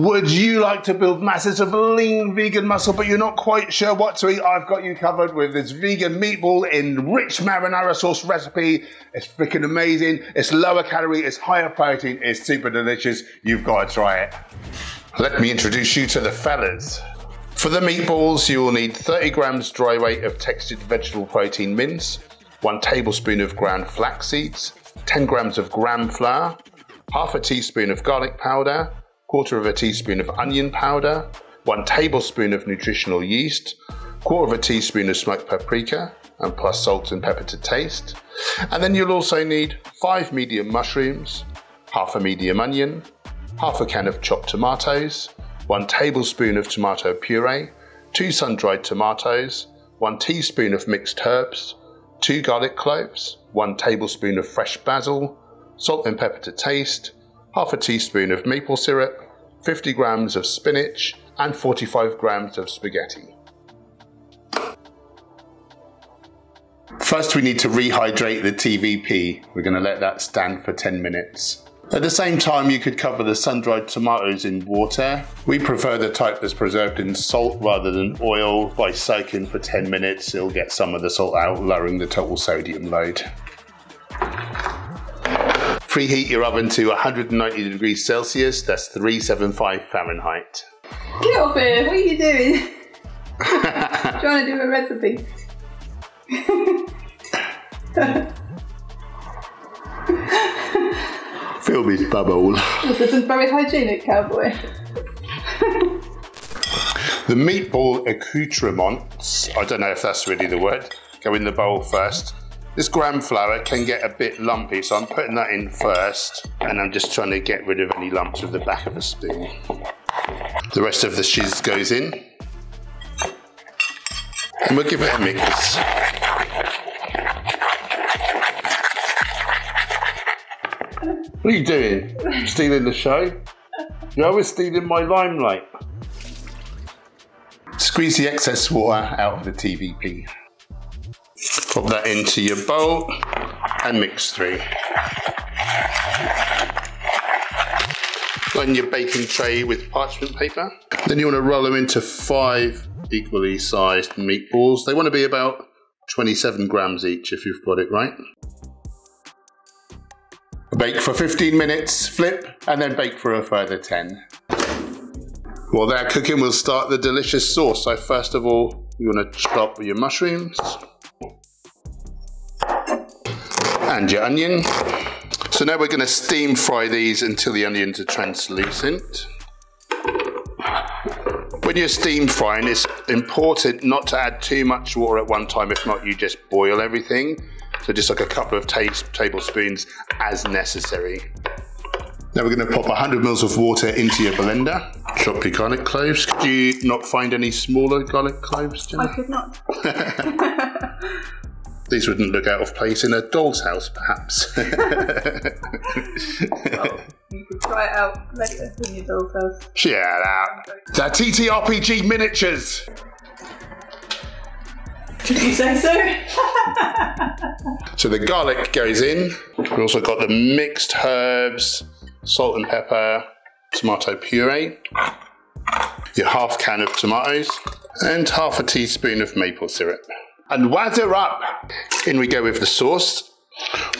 Would you like to build masses of lean vegan muscle, but you're not quite sure what to eat? I've got you covered with this vegan meatball in rich marinara sauce recipe. It's freaking amazing. It's lower calorie, it's higher protein, it's super delicious. You've got to try it. Let me introduce you to the fellas. For the meatballs, you will need 30 grams dry weight of textured vegetable protein mince, one tablespoon of ground flax seeds, 10 grams of gram flour, half a teaspoon of garlic powder, quarter of a teaspoon of onion powder, one tablespoon of nutritional yeast, quarter of a teaspoon of smoked paprika, and plus salt and pepper to taste. And then you'll also need five medium mushrooms, half a medium onion, half a can of chopped tomatoes, one tablespoon of tomato puree, two sun-dried tomatoes, one teaspoon of mixed herbs, two garlic cloves, one tablespoon of fresh basil, salt and pepper to taste, half a teaspoon of maple syrup, 50 grams of spinach, and 45 grams of spaghetti. First, we need to rehydrate the TVP. We're going to let that stand for 10 minutes. At the same time, you could cover the sun-dried tomatoes in water. We prefer the type that's preserved in salt rather than oil. By soaking for 10 minutes, it'll get some of the salt out, lowering the total sodium load. Preheat your oven to 190 degrees Celsius, that's 375 Fahrenheit. Get off here, what are you doing? Trying to do a recipe. Feel this bubble. This isn't very hygienic, cowboy. The meatball accoutrements, I don't know if that's really the word, go in the bowl first. This gram flour can get a bit lumpy, so I'm putting that in first, and I'm just trying to get rid of any lumps with the back of a spoon. The rest of the shiz goes in. And we'll give it a mix. What are you doing? Stealing the show? You're always stealing my limelight. Squeeze the excess water out of the TVP. Pop that into your bowl and mix through. Line your baking tray with parchment paper. Then you want to roll them into five equally sized meatballs. They want to be about 27 grams each if you've got it right. Bake for 15 minutes, flip, and then bake for a further 10. While they're cooking, we'll start the delicious sauce. So first of all, you want to chop your mushrooms and your onion. So now we're going to steam fry these until the onions are translucent. When you're steam frying, it's important not to add too much water at one time. If not, you just boil everything. So just like a couple of tablespoons as necessary. Now we're going to pop 100 mils of water into your blender. Chop your garlic cloves. Could you not find any smaller garlic cloves, Jenna? I could not. These wouldn't look out of place in a doll's house, perhaps. well, you could try it out later in your doll's house. Shut up. The TTRPG miniatures. Did you say so? so the garlic goes in. We've also got the mixed herbs, salt and pepper, tomato puree, your half can of tomatoes, and half a teaspoon of maple syrup. And wazzer up! In we go with the sauce,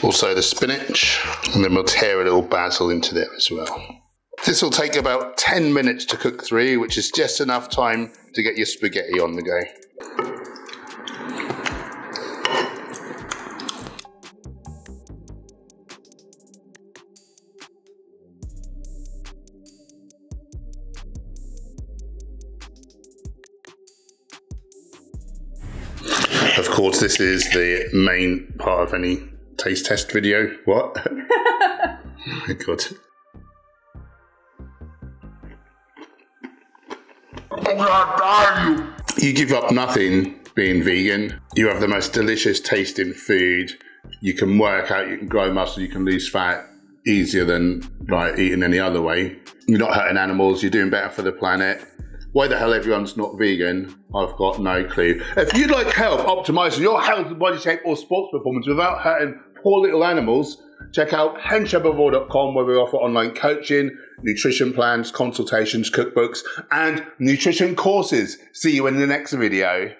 also the spinach, and then we'll tear a little basil into there as well. This will take about 10 minutes to cook through, which is just enough time to get your spaghetti on the go. Of course, this is the main part of any taste test video. What? oh my god. You give up nothing being vegan. You have the most delicious tasting food. You can work out, you can grow muscle, you can lose fat easier than like eating any other way. You're not hurting animals, you're doing better for the planet. Why the hell everyone's not vegan, I've got no clue. If you'd like help optimizing your health, and body shape, or sports performance without hurting poor little animals, check out henchherbivore.com where we offer online coaching, nutrition plans, consultations, cookbooks, and nutrition courses. See you in the next video.